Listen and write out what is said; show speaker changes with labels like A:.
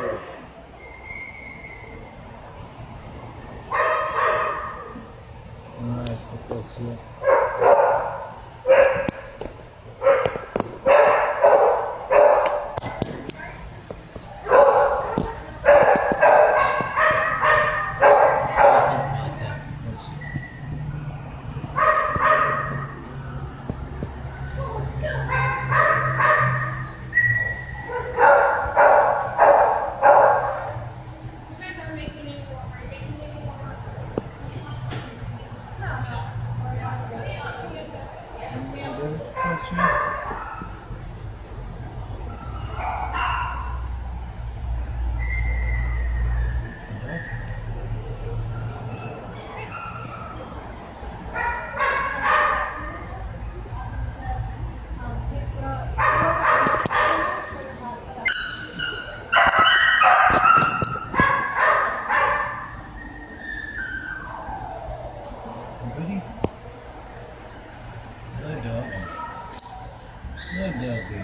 A: here. Nice, that's it. 那没有飞。